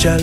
잘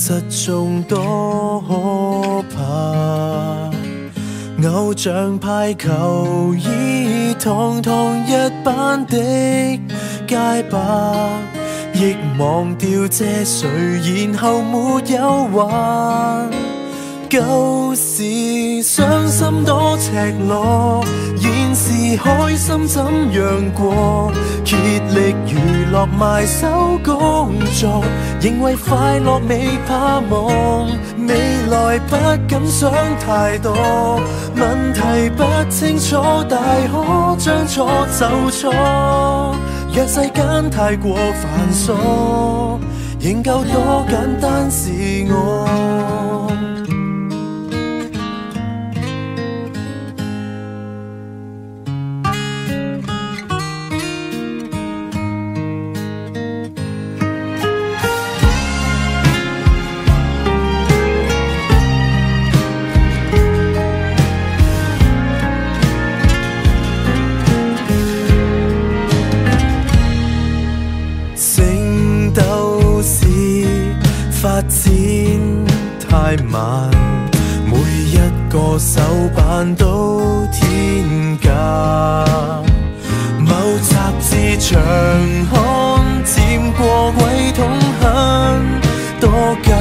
失踪多可怕！偶像派球衣，堂堂一班的街霸，亦忘掉借谁，然后没有还。旧时伤心多赤裸，现时开心怎样过？竭力娱乐卖手工作。仍为快乐，未怕梦，未来不敢想太多。问题不清楚，大可将错就错。若世间太过繁琐，仍够多简单是我。晚，每一个手板都天价。某杂志长刊占过位，痛很多家，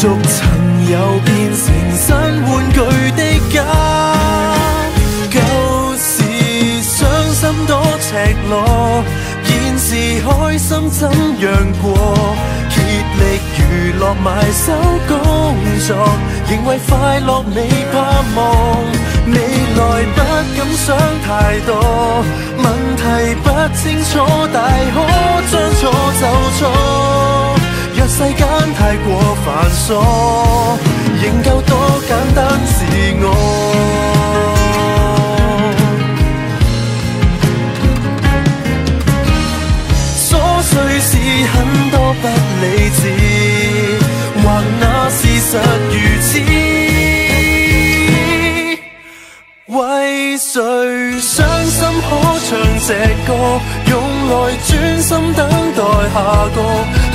逐层又变成新玩具的家。旧时伤心多赤裸，现时开心怎样过？竭力娱乐、埋首工作，仍为快乐未怕望。未来不敢想太多，问题不清楚，大可将错就错。若世间太过繁琐，仍够多简单自我。很多不理智，或那事实如此。为谁伤心可唱这歌，用来专心等待下个，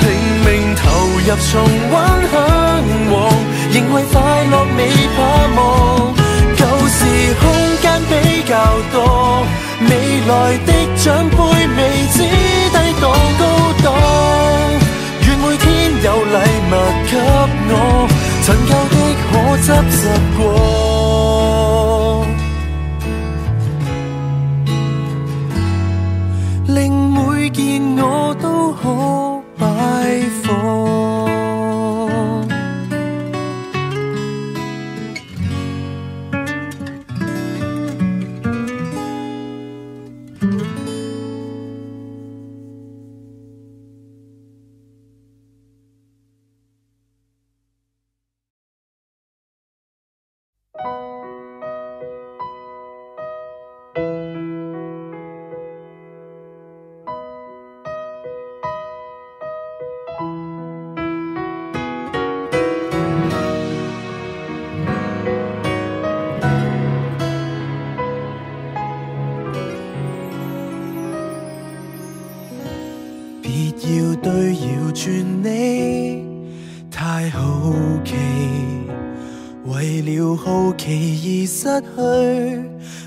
拼命投入重温向往，仍为快乐未怕望。旧时空间比较多，未来的长辈未知低度高。当愿每天有礼物给我，陈旧的可执拾过，令每件我都可。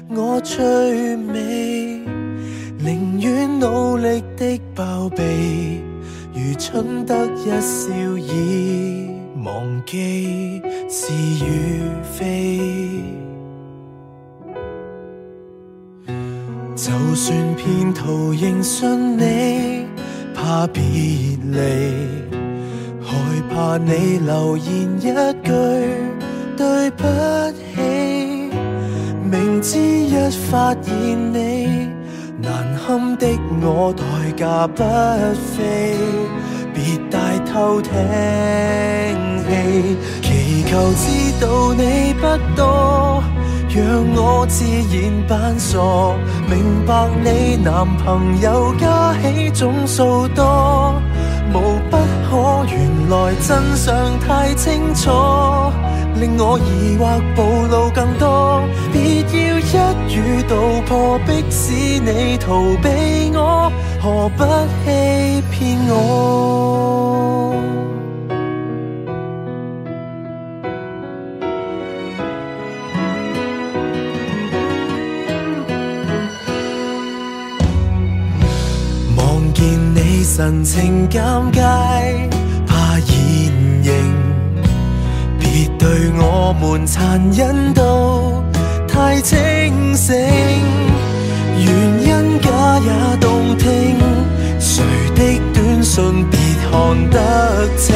我最美，宁愿努力的包庇，如春得一笑已忘记是与非。就算骗徒认信你，怕别离，害怕你留言一句，对不？起。知一發現你難堪的我，代價不菲。別大偷聽戲，祈求知道你不多，讓我自然扮傻。明白你男朋友加起总數多，無不可，原來真相太清楚。令我疑惑，暴露更多，别要一语道破，迫使你逃避我，何不欺骗我？望见你神情尴尬。门残忍到太清醒，原因假也动听。谁的短信别看得清，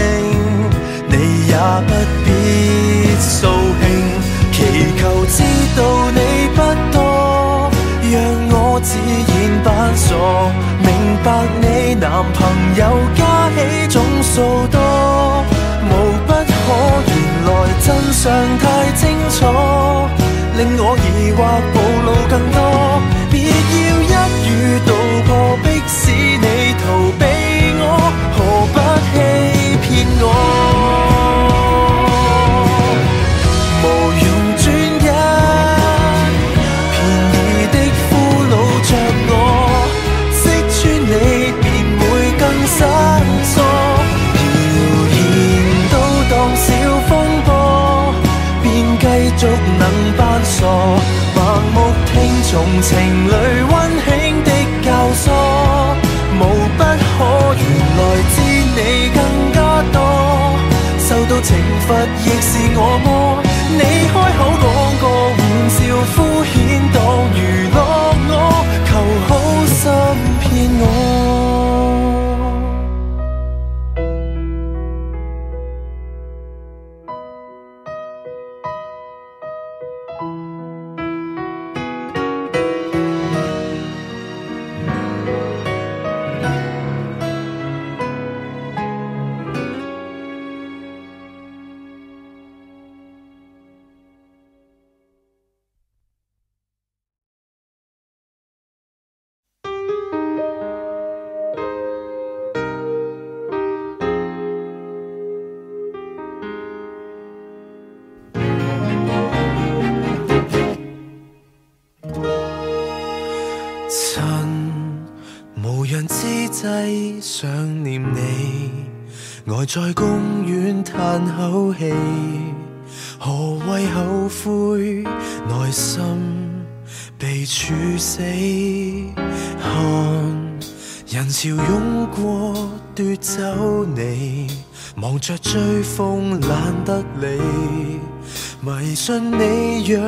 你也不必扫兴。祈求知道你不多，让我只演扮傻，明白你男朋友加起总数多。真相太清楚，令我疑惑，暴露更多。想念你，呆在公园叹口气，何谓后悔？内心被处死，看人潮涌过夺走你，忙着追风懒得理，迷信你若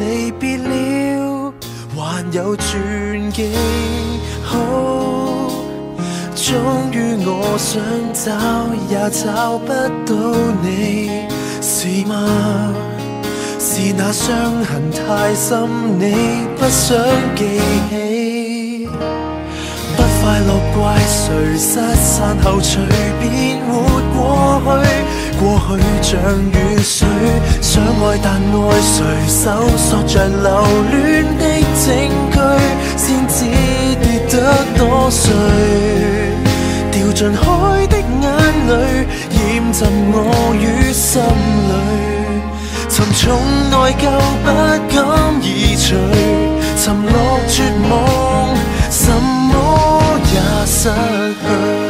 离别了还有转机。终于我想找也找不到你，是吗？是那伤痕太深，你不想记起？不快乐怪谁？失散后随便活过去，过去像雨水。想爱但爱谁？搜索着留恋的证据，先知跌得多碎。尽海的眼泪，掩浸我於心里。沉重内疚不敢移除，沉落絕望，什麼也失去。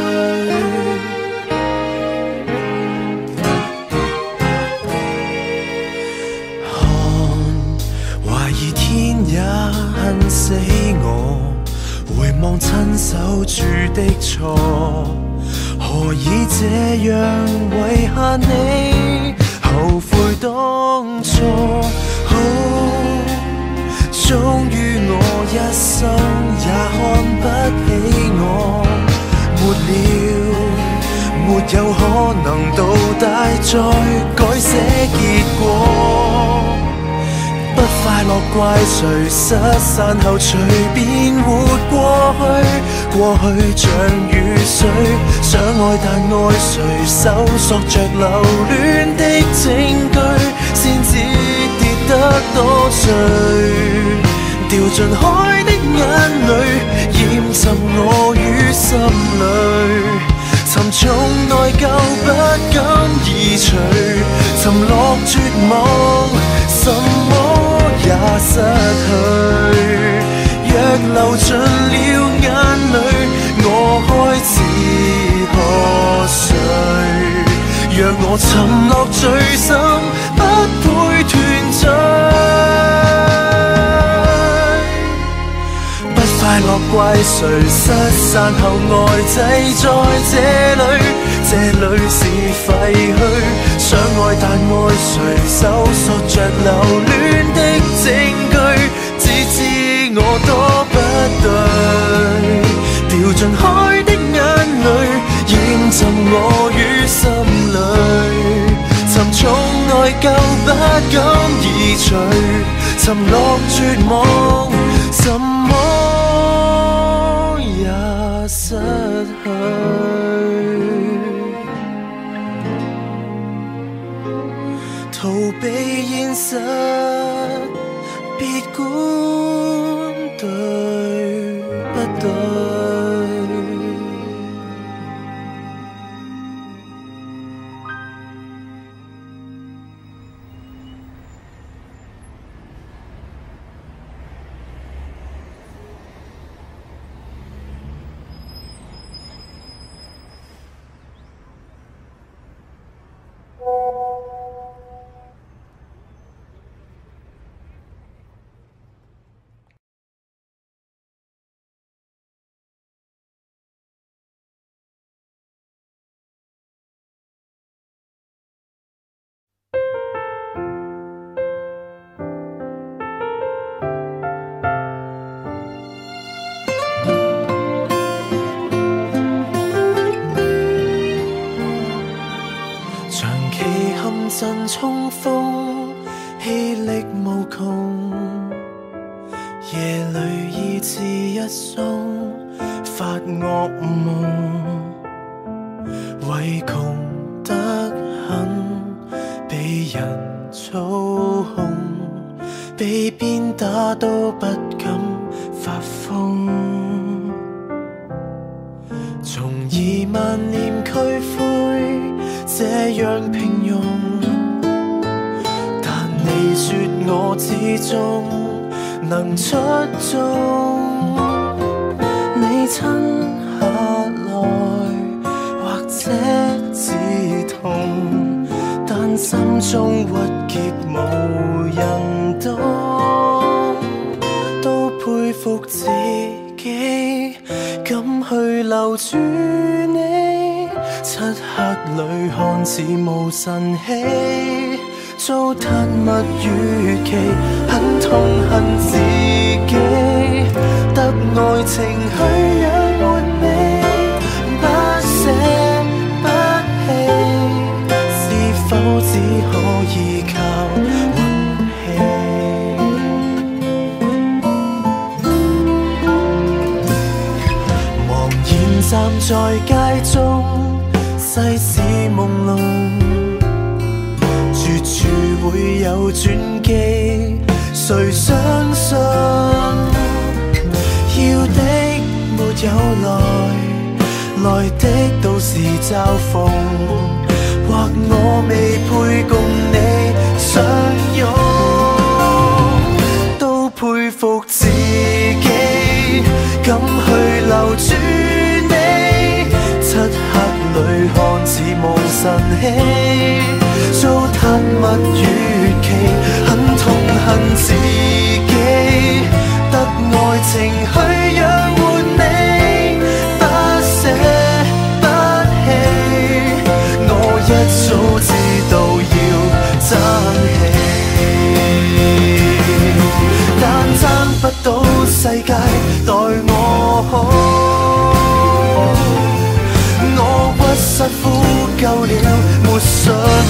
望亲手铸的错，何以这样遗下你？后悔当初，好，终于我一生也看不起我，没了，没有可能到底再改写结果。不快乐怪谁？失散后随便活过。过去，过去像雨水，想爱但爱谁？搜索着留恋的证据，先至跌得多碎，掉进海的眼泪，淹浸我于心里，沉重内疚不敢移除，沉落绝望，什么也失去。若流进了眼泪，我开始渴睡。若我沉落最深，不会断聚。不快乐怪谁？失散后爱滞在这里，这里是废墟。相爱但爱谁？搜索着留恋的证据。多不对，掉进海的眼泪，淹浸我于心里，沉重内疚不敢移除，沉落绝望，什么也失去，逃避现实，别管。里看似无神气，糟蹋物语期，很痛恨自己，得爱情去若没你，不舍不弃，是否只可以靠运气？茫然站在街中。世事朦胧，绝处会有转机，谁相信？要的没有来，来的到是嘲讽，或我未配共你相拥，都佩服自己敢去留。住。晨曦遭物月期，很痛恨子。了，没信。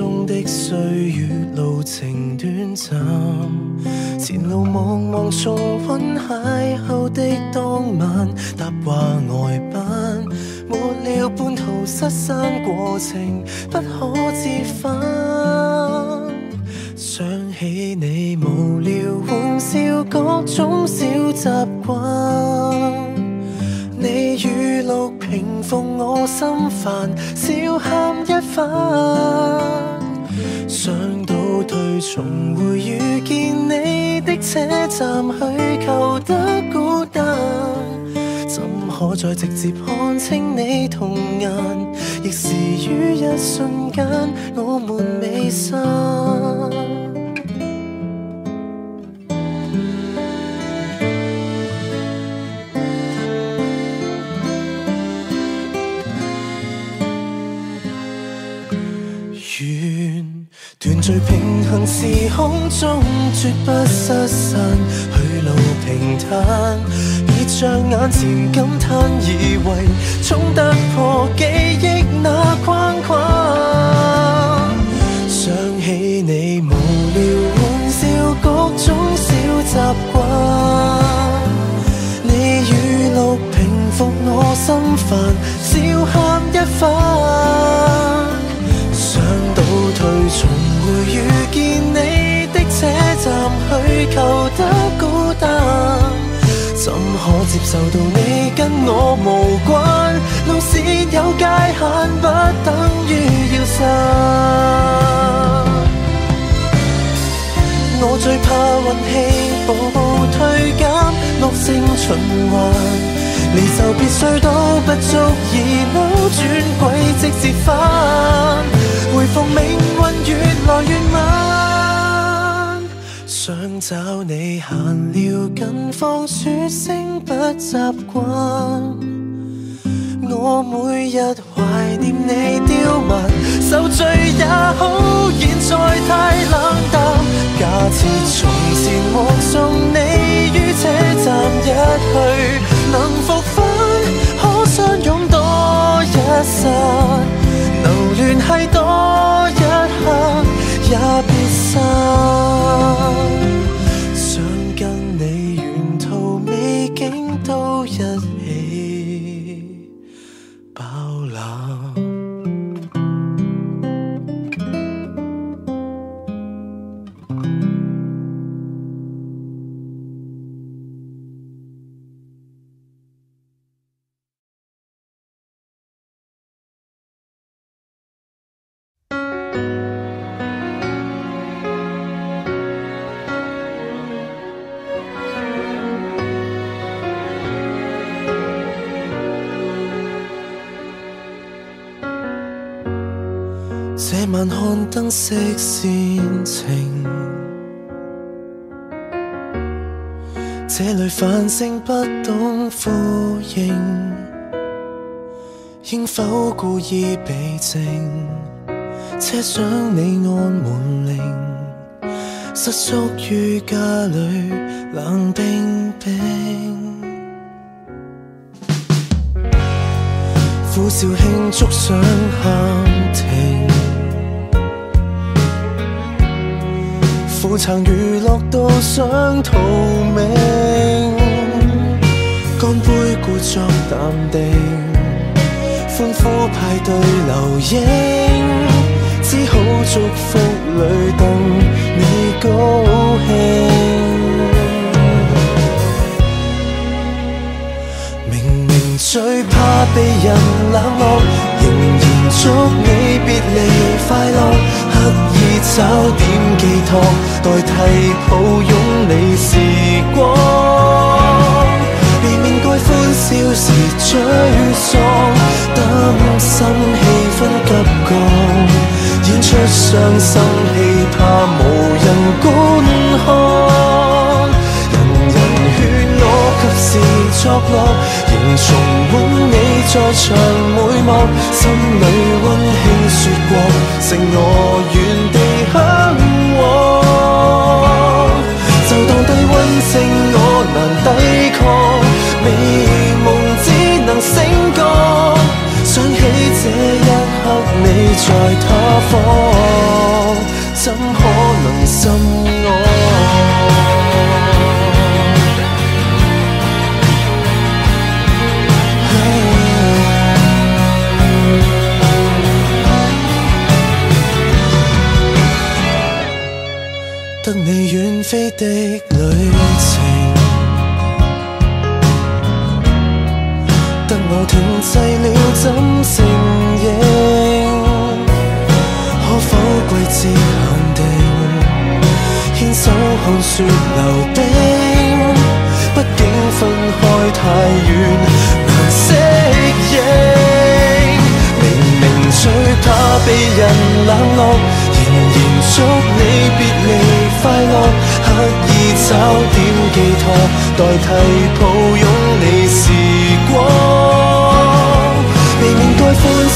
中的岁月路程短暂，前路茫茫，重温邂逅的当晚，搭话呆板，没了半途失散过程，不可自返。想起你无聊玩笑各种小习惯，你与路。平复我心烦，笑喊一番。想倒退重回遇见你的车站，去求得孤单，怎可再直接看清你瞳眼？亦是于一瞬间，我们未散。时空中绝不失散，去路平坦。别将眼前感叹，以为冲得破记忆那框框。想起你无聊玩笑，各种小习惯。你语录平复我心烦，笑喊一番。追求得孤单，怎可接受到你跟我无关？路线有界限，不等于要散。我最怕运气步步退减，恶性循环，离愁别绪都不足以扭转轨迹折返，回逢命运越来越慢。想找你闲聊，近放说声不习惯。我每日怀念你刁蛮，受罪也好，现在太冷淡。假设从前目送你于车站一去，能复返，可相拥多一刹，能联系多一刻，也别散。惜煽情，这里繁星不懂呼应，应否故意避静？车厢你按门铃，失缩于家里冷冰冰，苦笑庆祝想喊停。曾娱乐到想逃命，干杯故作淡定，欢呼派对留影，只好祝福里等你高兴。明明最怕被人冷落，仍然祝你别离快乐，刻意找点寄托。代替抱拥你时光，避面对欢笑时沮丧，担心气氛急降，演出伤心戏怕无人观看。人人劝我及时作乐，仍重温你在场每幕，心里温馨说过，成我远的。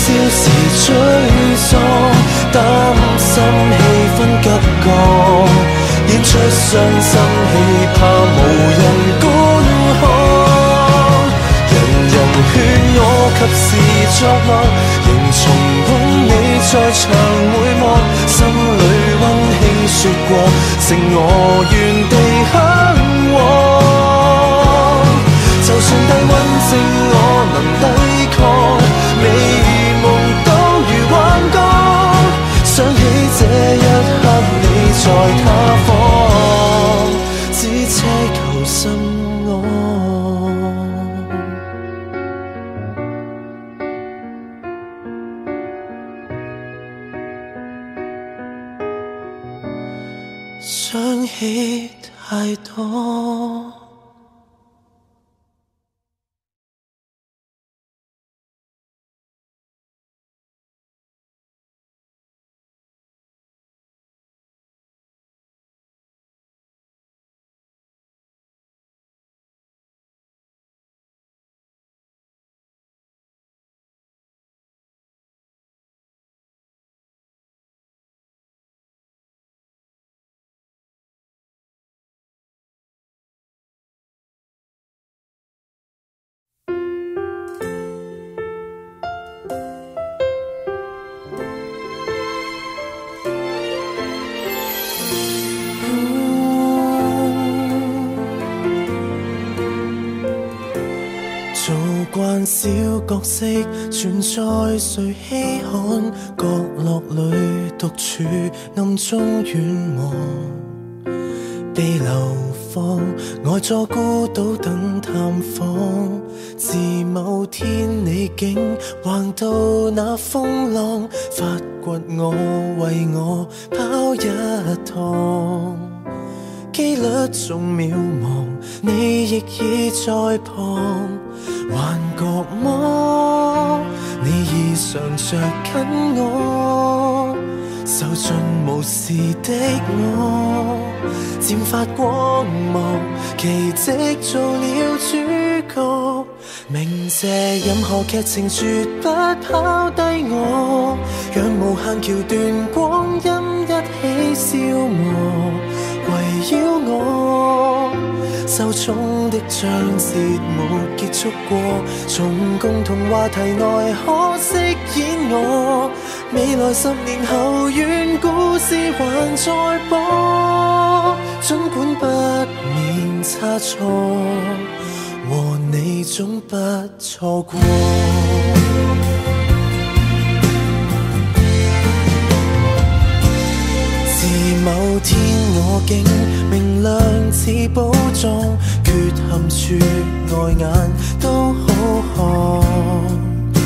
少时沮丧，担心气氛急降，演出伤心戏，怕无人观看。人人劝我及时作乐，仍重温你在场每幕，心里温馨说过，剩我原地看。小角色存在谁稀罕？角落里独处，暗中远望，被流放，呆坐孤岛等探访。自某天你竟横到那风浪，发掘我为我跑一趟，机率仲渺茫，你亦已在旁。幻觉么？你异常着紧我，受尽无视的我，渐发光芒，奇迹做了主角，明谢任何剧情绝不抛低我，让无限桥段光阴一起消磨。围绕我，受宠的章节没结束过，从共同话题内可饰演我，未来十年后，愿故事还在播，尽管不免差错，和你总不错过。某天我竟明亮似宝藏，缺陷处碍眼都好看。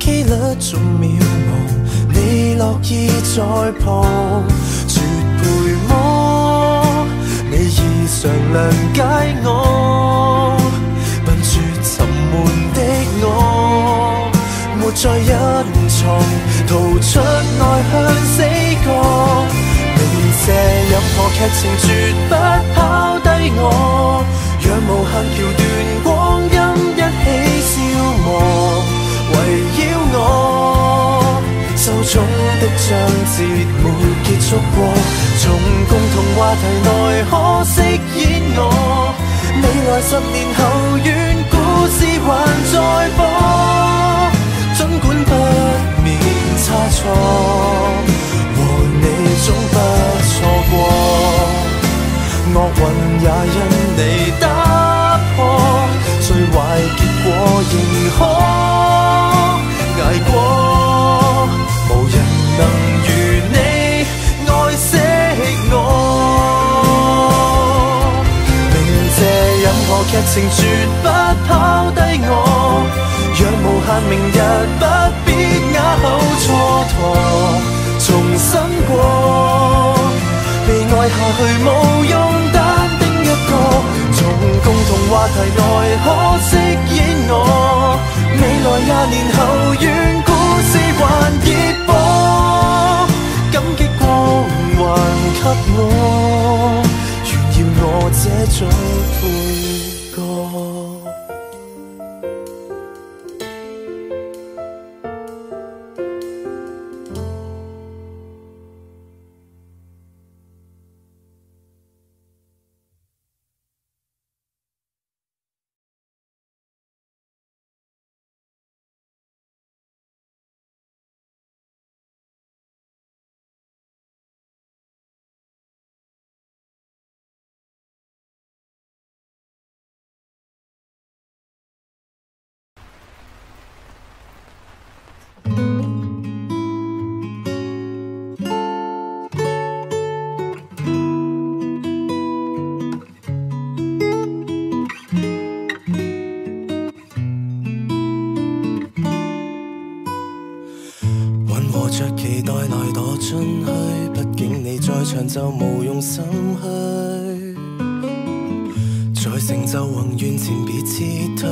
几率总渺茫，你乐意在旁，绝配么？你异常谅解我，笨拙沉闷的我，没再隐藏，逃出内向死角。这任何剧情绝不抛低我，让无限桥段、光阴一起消磨，围绕我受中的章节没结束过，从共同话题内可饰演我，未来十年后愿故事还在播，尽管不免差错。总不错过，恶运也因你打破，最坏结果仍可挨过。无人能如你爱惜我，明借任何剧情绝不抛低我，让无限明日不必哑口蹉跎。重新过，被爱下去无用，单丁一个。从共同话题内可饰演我，未来廿年后愿故事还热播，感激光还给我，炫耀我这种。就无用心去。在成就宏愿前别撤退，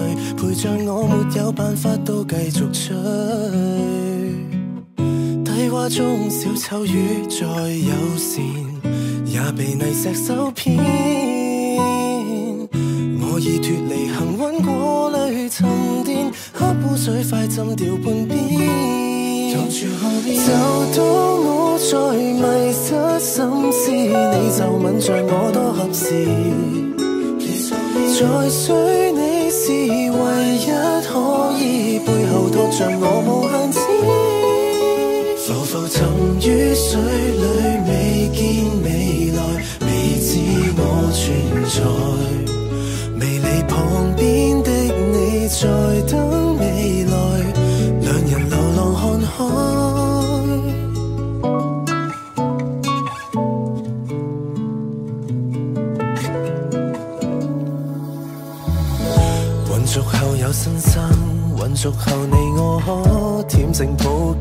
陪着我没有办法都继续追。低洼中小丑鱼再友善，也被泥石收编。我已脱离幸运果里沉淀，黑污水快浸掉半边。就当我在。你皱纹像我多合适，在水你是唯一可以背后托着我无限次，浮浮沉于水里。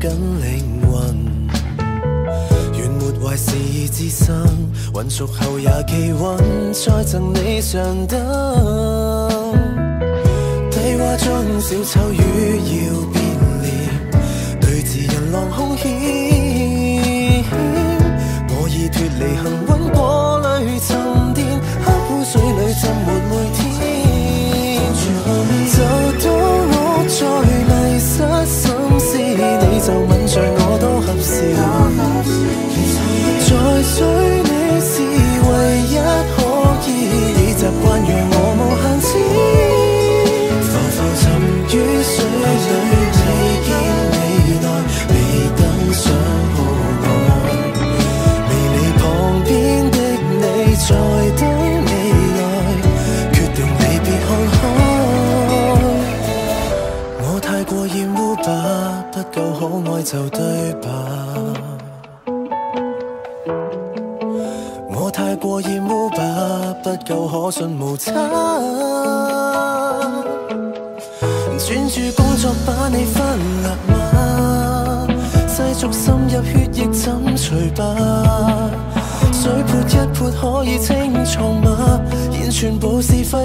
紧灵魂，愿没坏事滋生，混熟后也奇稳，再赠你上灯。低洼中小丑鱼要变脸，对自人浪凶险我已脱离幸运锅里沉淀，黑乎水里浸没每天。say Lucifer